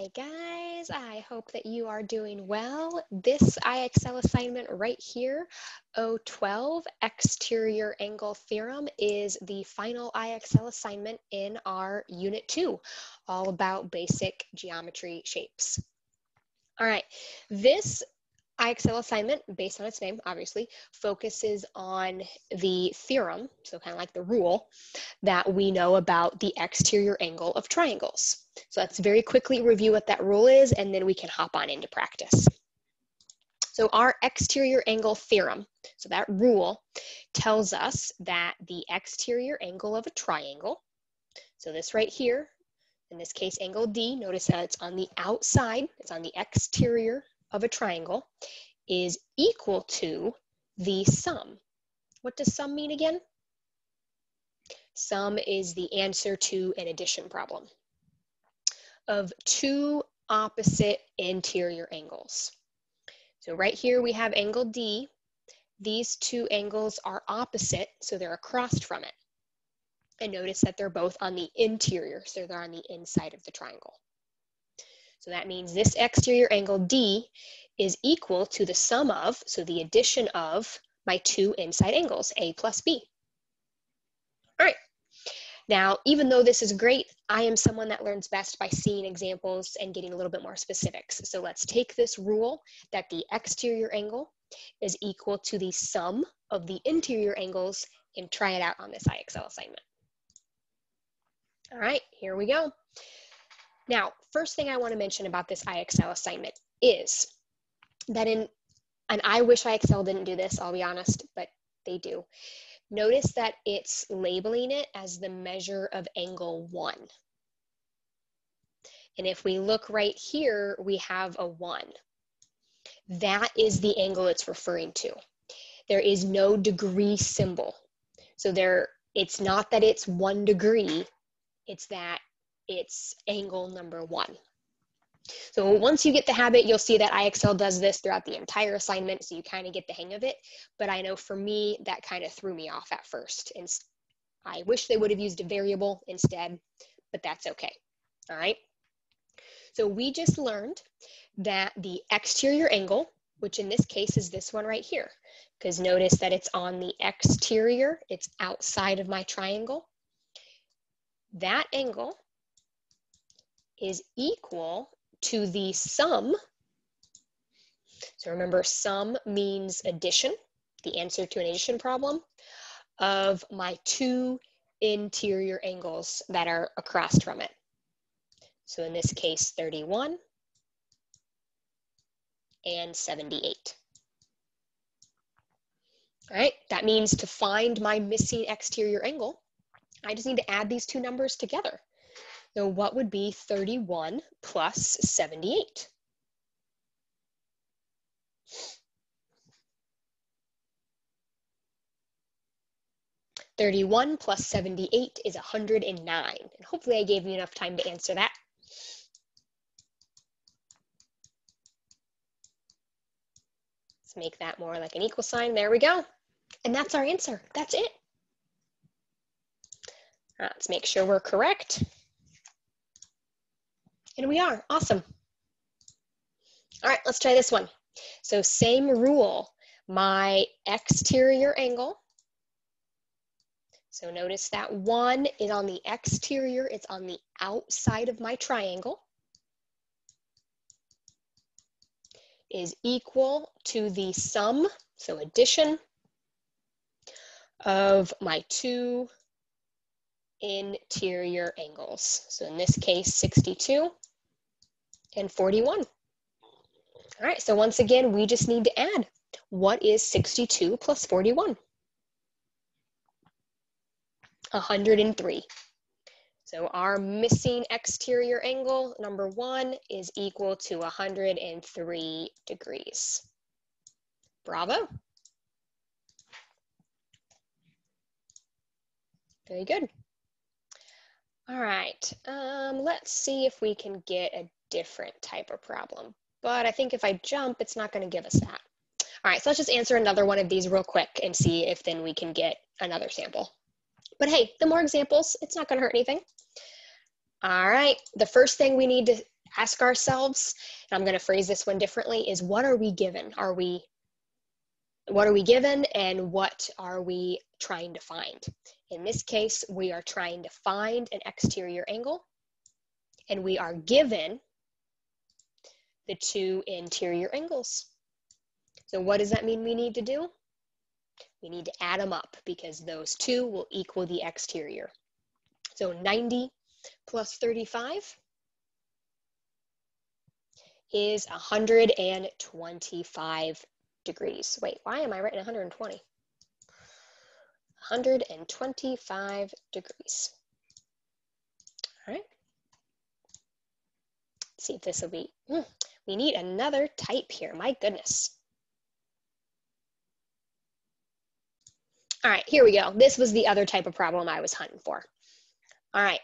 Hi guys, I hope that you are doing well. This IXL assignment right here, O12 exterior angle theorem is the final IXL assignment in our unit two, all about basic geometry shapes. All right, this IXL assignment, based on its name, obviously, focuses on the theorem, so kind of like the rule, that we know about the exterior angle of triangles. So let's very quickly review what that rule is, and then we can hop on into practice. So our exterior angle theorem, so that rule, tells us that the exterior angle of a triangle, so this right here, in this case angle D, notice that it's on the outside, it's on the exterior of a triangle is equal to the sum. What does sum mean again? Sum is the answer to an addition problem of two opposite interior angles. So right here we have angle D. These two angles are opposite, so they're across from it. And notice that they're both on the interior, so they're on the inside of the triangle. So that means this exterior angle D is equal to the sum of, so the addition of my two inside angles, A plus B. Now, even though this is great, I am someone that learns best by seeing examples and getting a little bit more specifics. So let's take this rule that the exterior angle is equal to the sum of the interior angles and try it out on this IXL assignment. All right, here we go. Now, first thing I want to mention about this IXL assignment is that in, and I wish IXL didn't do this, I'll be honest, but they do. Notice that it's labeling it as the measure of angle one. And if we look right here, we have a one. That is the angle it's referring to. There is no degree symbol. So there, it's not that it's one degree, it's that it's angle number one. So once you get the habit, you'll see that IXL does this throughout the entire assignment, so you kind of get the hang of it. But I know for me, that kind of threw me off at first. And I wish they would have used a variable instead, but that's okay. All right. So we just learned that the exterior angle, which in this case is this one right here, because notice that it's on the exterior, it's outside of my triangle. That angle is equal to the sum. So remember, sum means addition, the answer to an addition problem, of my two interior angles that are across from it. So in this case, 31 and 78. All right, that means to find my missing exterior angle, I just need to add these two numbers together. So what would be 31 plus 78? Thirty-one plus seventy-eight is hundred and nine, and hopefully I gave you enough time to answer that. Let's make that more like an equal sign. There we go. And that's our answer. That's it. Uh, let's make sure we're correct. And we are, awesome. All right, let's try this one. So same rule, my exterior angle. So notice that one is on the exterior, it's on the outside of my triangle, is equal to the sum, so addition, of my two interior angles. So in this case, 62 and 41. All right, so once again, we just need to add. What is 62 plus 41? 103. So our missing exterior angle, number one, is equal to 103 degrees. Bravo. Very good. All right, um, let's see if we can get a different type of problem. But I think if I jump, it's not going to give us that. All right, so let's just answer another one of these real quick and see if then we can get another sample. But hey, the more examples, it's not going to hurt anything. All right, the first thing we need to ask ourselves, and I'm going to phrase this one differently, is what are we given? Are we what are we given and what are we trying to find? In this case, we are trying to find an exterior angle and we are given the two interior angles. So what does that mean we need to do? We need to add them up because those two will equal the exterior. So 90 plus 35 is 125 degrees. Wait, why am I writing 120? 125 degrees. All right. Let's see if this will be, mm, we need another type here, my goodness. All right, here we go. This was the other type of problem I was hunting for. All right,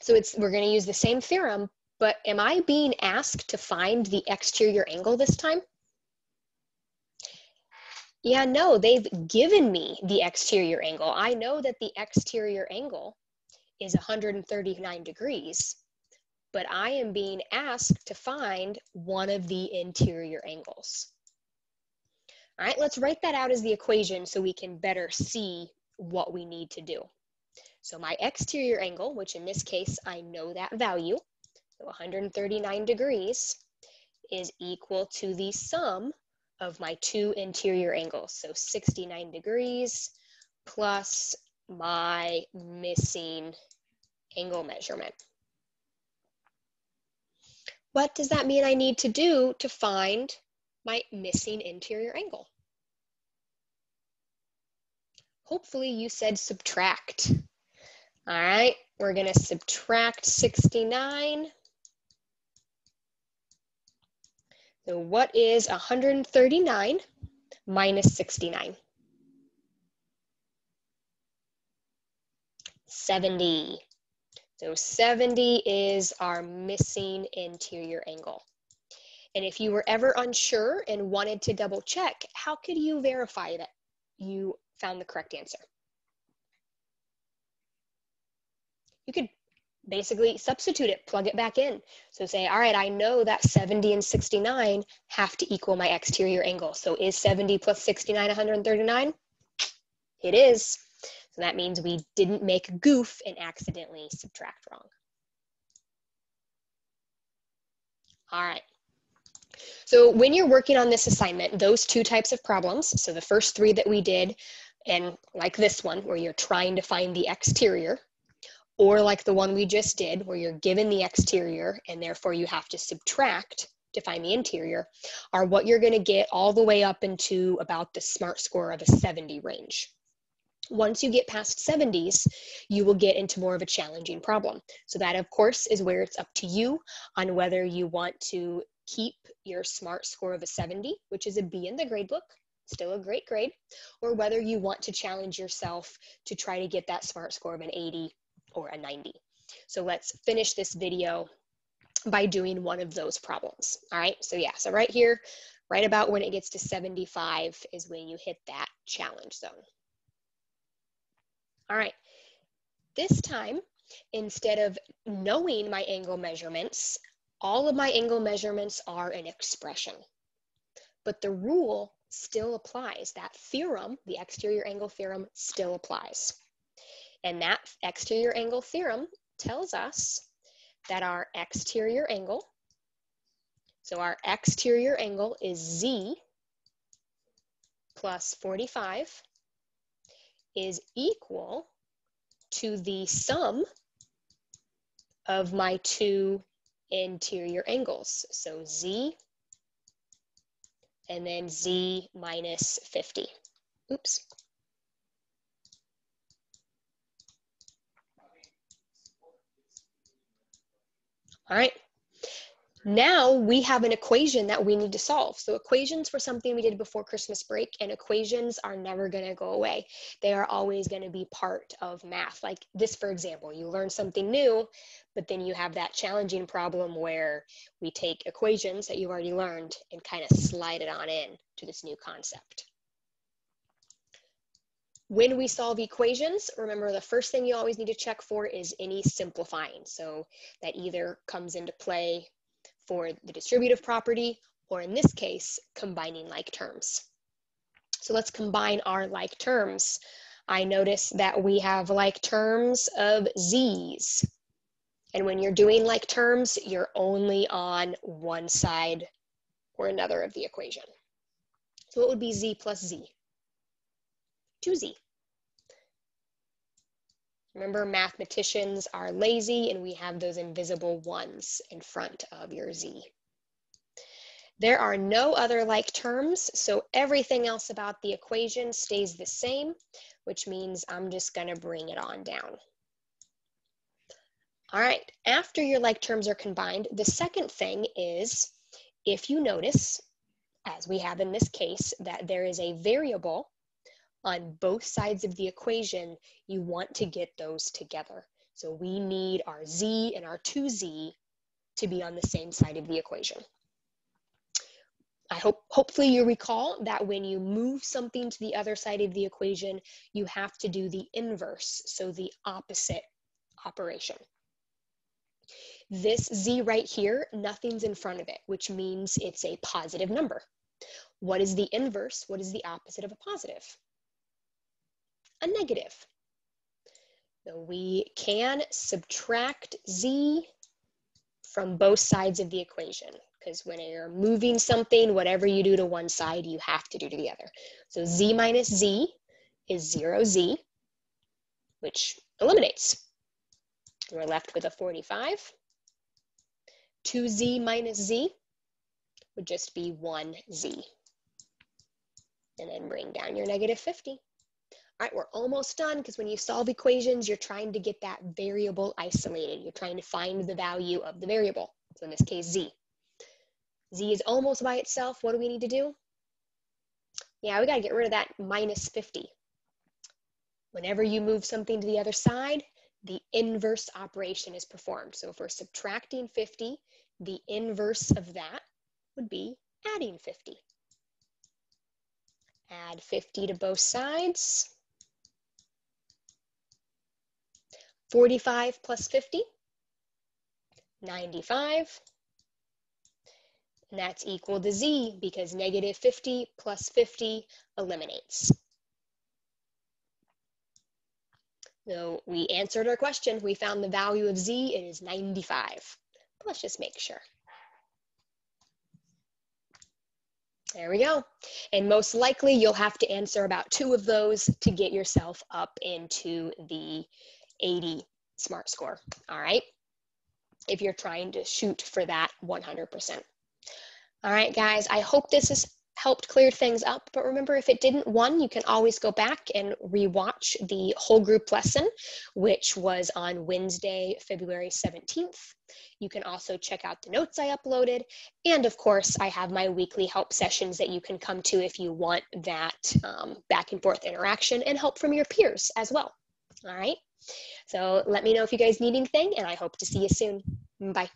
so it's we're gonna use the same theorem, but am I being asked to find the exterior angle this time? Yeah, no, they've given me the exterior angle. I know that the exterior angle is 139 degrees, but I am being asked to find one of the interior angles. All right, let's write that out as the equation so we can better see what we need to do. So my exterior angle, which in this case, I know that value, so 139 degrees, is equal to the sum of my two interior angles. So 69 degrees plus my missing angle measurement. What does that mean I need to do to find my missing interior angle? Hopefully you said subtract. All right, we're gonna subtract 69 So what is 139 minus 69? 70. So 70 is our missing interior angle. And if you were ever unsure and wanted to double check, how could you verify that you found the correct answer? You could basically substitute it, plug it back in. So say, all right, I know that 70 and 69 have to equal my exterior angle. So is 70 plus 69 139? It is. So that means we didn't make a goof and accidentally subtract wrong. All right. So when you're working on this assignment, those two types of problems, so the first three that we did, and like this one, where you're trying to find the exterior, or like the one we just did where you're given the exterior and therefore you have to subtract to find the interior are what you're going to get all the way up into about the smart score of a 70 range. Once you get past 70s, you will get into more of a challenging problem. So that of course is where it's up to you on whether you want to keep your smart score of a 70, which is a B in the gradebook, still a great grade, or whether you want to challenge yourself to try to get that smart score of an 80 or a 90. So let's finish this video by doing one of those problems. All right, so yeah, so right here, right about when it gets to 75 is when you hit that challenge zone. All right, this time, instead of knowing my angle measurements, all of my angle measurements are an expression. But the rule still applies. That theorem, the exterior angle theorem, still applies. And that exterior angle theorem tells us that our exterior angle, so our exterior angle is Z plus 45 is equal to the sum of my two interior angles. So Z and then Z minus 50. Oops. All right. Now we have an equation that we need to solve. So equations were something we did before Christmas break and equations are never gonna go away. They are always gonna be part of math. Like this, for example, you learn something new, but then you have that challenging problem where we take equations that you've already learned and kind of slide it on in to this new concept. When we solve equations, remember the first thing you always need to check for is any simplifying. So that either comes into play for the distributive property, or in this case, combining like terms. So let's combine our like terms. I notice that we have like terms of z's. And when you're doing like terms, you're only on one side or another of the equation. So it would be z plus z? 2z. Remember, mathematicians are lazy and we have those invisible ones in front of your z. There are no other like terms, so everything else about the equation stays the same, which means I'm just gonna bring it on down. All right, after your like terms are combined, the second thing is if you notice, as we have in this case, that there is a variable on both sides of the equation, you want to get those together. So we need our z and our 2z to be on the same side of the equation. I hope hopefully you recall that when you move something to the other side of the equation, you have to do the inverse, so the opposite operation. This z right here, nothing's in front of it, which means it's a positive number. What is the inverse? What is the opposite of a positive? A negative. So we can subtract z from both sides of the equation because when you're moving something, whatever you do to one side, you have to do to the other. So z minus z is 0z, which eliminates. We're left with a 45. 2z minus z would just be 1z. And then bring down your negative 50. All right, we're almost done because when you solve equations, you're trying to get that variable isolated. You're trying to find the value of the variable. So in this case, z. z is almost by itself. What do we need to do? Yeah, we got to get rid of that minus 50. Whenever you move something to the other side, the inverse operation is performed. So if we're subtracting 50, the inverse of that would be adding 50. Add 50 to both sides. 45 plus 50, 95. And that's equal to z because negative 50 plus 50 eliminates. So we answered our question. We found the value of z, it is 95. Let's just make sure. There we go. And most likely you'll have to answer about two of those to get yourself up into the 80 SMART score, all right? If you're trying to shoot for that 100%. All right, guys, I hope this has helped clear things up. But remember, if it didn't, one, you can always go back and rewatch the whole group lesson, which was on Wednesday, February 17th. You can also check out the notes I uploaded. And of course, I have my weekly help sessions that you can come to if you want that um, back and forth interaction and help from your peers as well. All right. So let me know if you guys need anything, and I hope to see you soon. Bye.